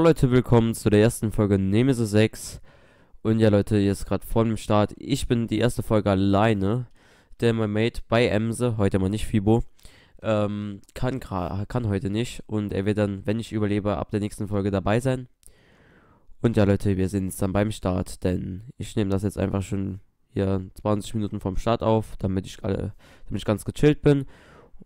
Leute, willkommen zu der ersten Folge Nemesis 6. Und ja Leute, jetzt gerade vor dem Start. Ich bin die erste Folge alleine. Der mein Mate bei Emse, heute mal nicht Fibo, ähm, kann, kann heute nicht. Und er wird dann, wenn ich überlebe, ab der nächsten Folge dabei sein. Und ja Leute, wir sind jetzt dann beim Start, denn ich nehme das jetzt einfach schon hier 20 Minuten vom Start auf, damit ich, alle, damit ich ganz gechillt bin.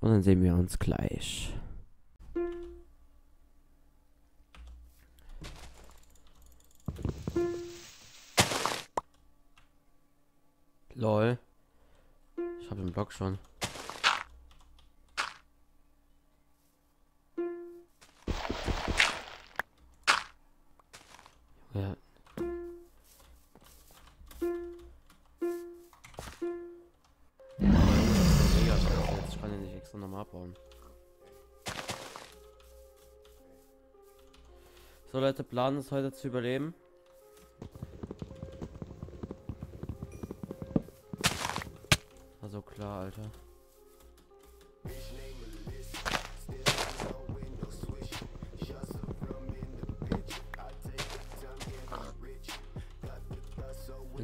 Und dann sehen wir uns gleich. Lol. Ich habe den Block schon. Ja. Ich kann den nicht extra nochmal abbauen. So Leute, Plan ist heute zu überleben.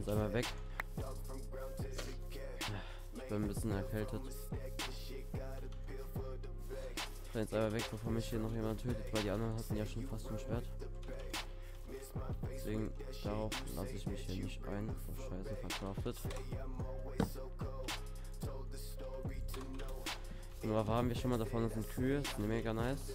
Jetzt einmal weg. Ich bin ein bisschen erkältet. Ich bin jetzt einmal weg, bevor mich hier noch jemand tötet, weil die anderen hatten ja schon fast ein Schwert. Deswegen darauf lasse ich mich hier nicht ein. Oh, scheiße, verkraftet. Und was haben wir schon mal davon? Das sind Kühe, das ist mega nice.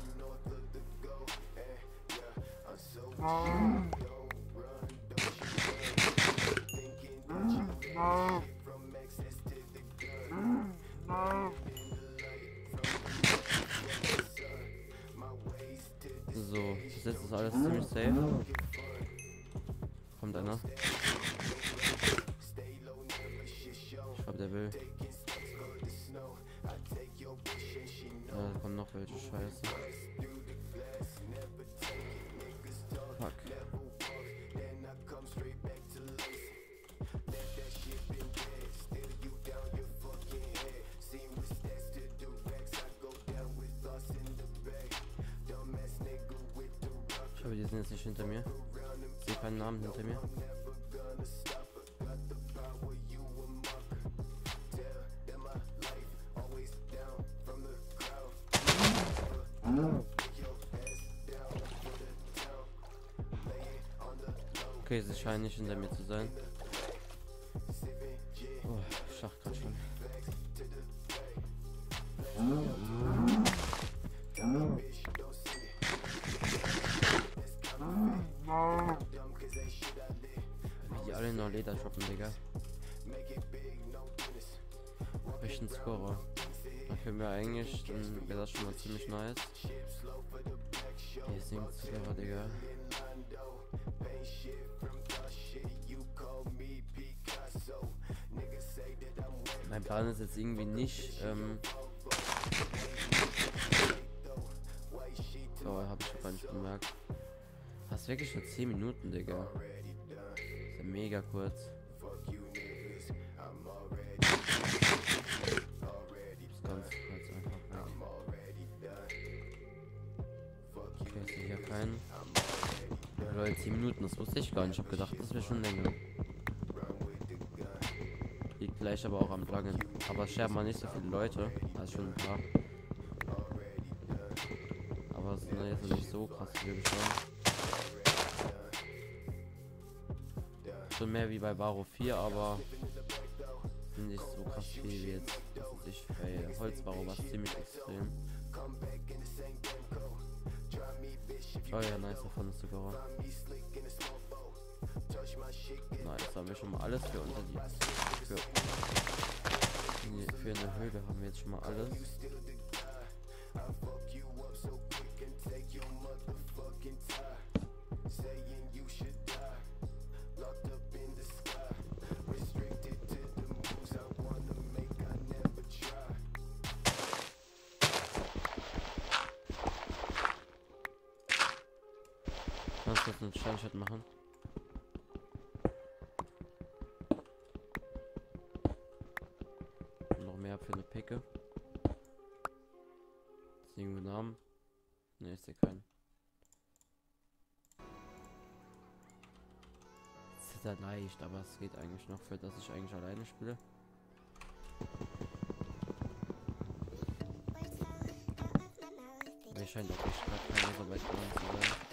So, bis jetzt ist alles ziemlich safe. Kommt einer. Ich glaube, der will. Ja, kommen noch welche Scheiße. Hoffe, die sind jetzt nicht hinter mir. Ich sehe keinen Namen hinter mir. Okay, sie scheinen nicht hinter mir zu sein. Alle noch Leder shoppen, Digga. Ein Scorer. Da können wir eigentlich, dann wäre das schon mal ziemlich nice. Hier singt sogar, Digga. Mein Plan ist jetzt irgendwie nicht, ähm Oh, habe ich gar nicht bemerkt. Hast wirklich nur 10 Minuten, Digga. Mega kurz. Ganz kurz einfach. Okay, ich sehe hier keinen. Leute, 10 Minuten, das wusste ich gar nicht. Ich habe gedacht, das wäre schon länger. Liegt vielleicht aber auch am Plugin. Aber es sterben mal nicht so viele Leute. Ist schon klar. Aber es sind jetzt nicht so krass viele gestorben. Schon mehr wie bei Baro 4, aber nicht so krass viel wie jetzt. Ich bei Holzbaro was ziemlich extrem. Oh ja, nice davon ist sogar. Nice, haben wir schon mal alles für unter die. Für, für eine Höhle haben wir jetzt schon mal alles. kurz einen Sternschritt machen. Und noch mehr für eine Picke. Ist irgendwo Namen? Ne, ist ja kein. Ist ja leicht, aber es geht eigentlich noch für dass ich eigentlich alleine spiele. Mir scheint auch nicht gerade keine so weit zu sein.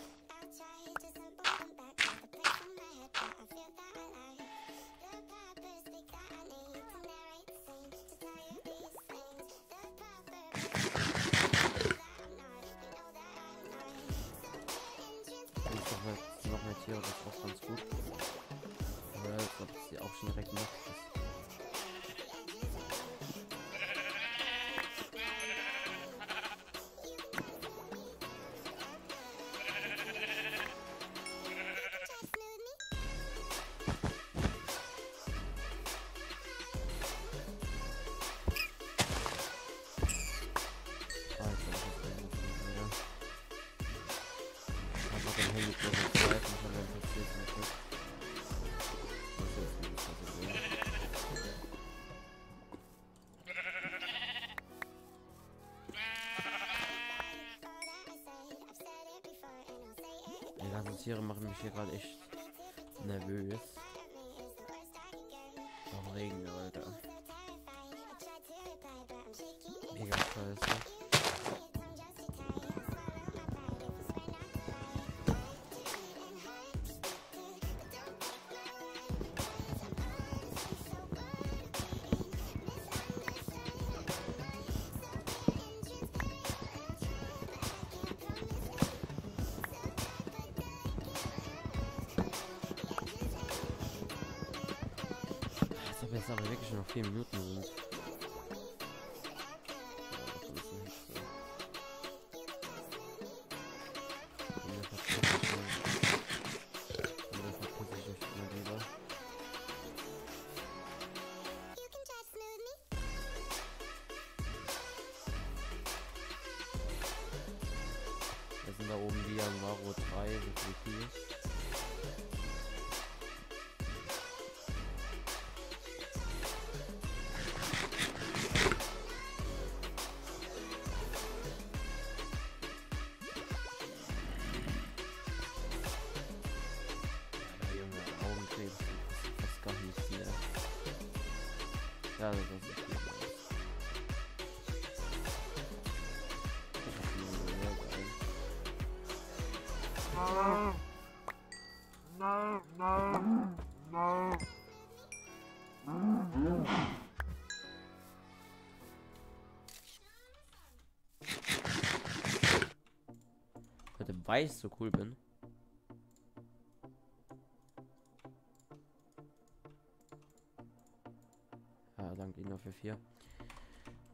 Tiere machen mich hier gerade echt nervös. Auch Regen, Alter. Mega scheiße. Jetzt aber wirklich noch vier Minuten sind. Da oben wie ein Maro 3, so viel. Ja, das ist gut. Ihn gehört, ey. Heute, weil ich so cool bin. 4.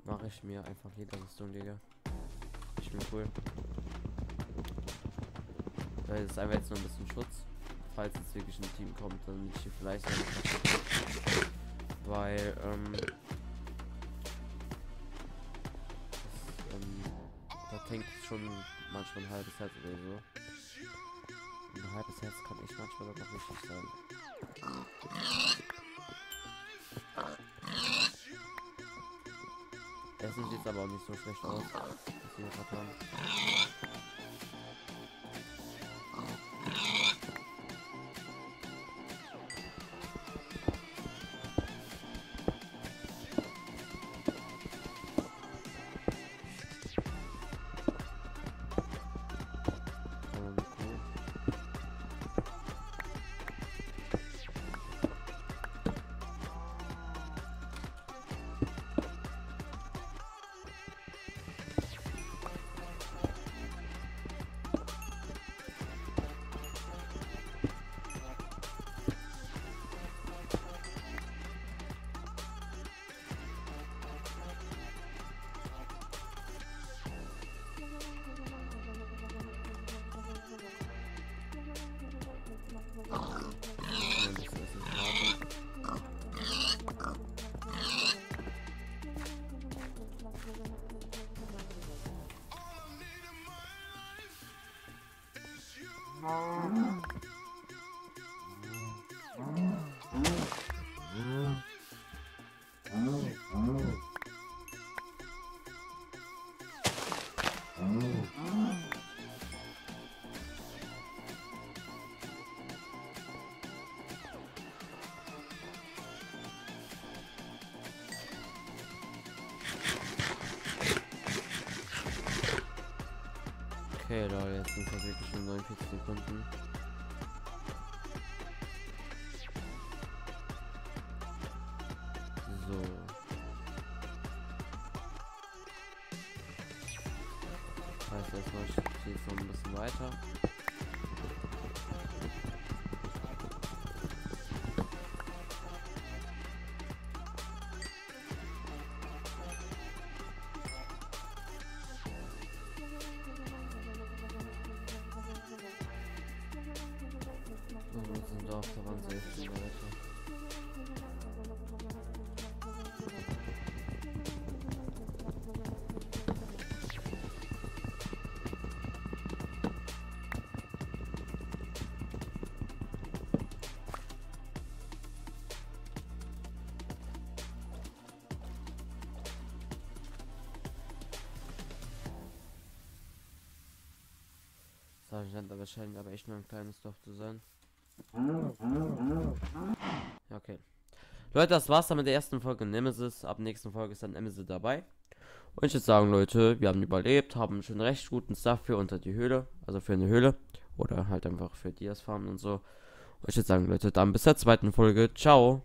Mache ich mir einfach Lederrüstung, Digga. Ich bin cool. Das ist einfach jetzt nur ein bisschen Schutz. Falls jetzt wirklich ein Team kommt, dann ich hier vielleicht Weil, ähm, das, ähm, da tankt schon manchmal ein halbes Herz oder so. Ein halbes Herz kann ich manchmal auch noch wichtig sein. Essen sieht aber auch nicht so schlecht aus, Oh. Okay, da jetzt sind es wirklich schon 49 Sekunden. So. heißt erstmal ich jetzt noch ein bisschen weiter. Leute. Scheint aber wahrscheinlich aber echt nur ein kleines Dorf zu sein. Okay. Leute, das war's dann mit der ersten Folge Nemesis. Ab nächsten Folge ist dann Nemesis dabei. Und ich würde sagen, Leute, wir haben überlebt, haben schon recht guten Stuff für unter die Höhle. Also für eine Höhle. Oder halt einfach für Dias Farmen und so. Und ich würde sagen, Leute, dann bis zur zweiten Folge. Ciao.